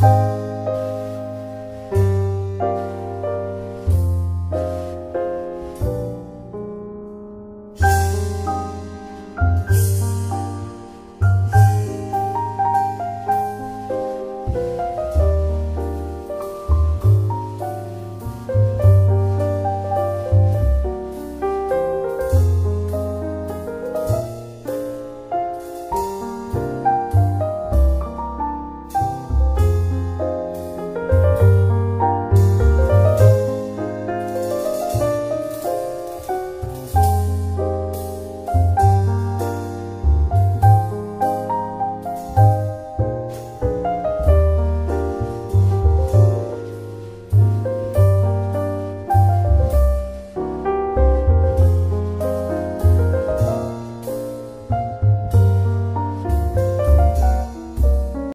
了。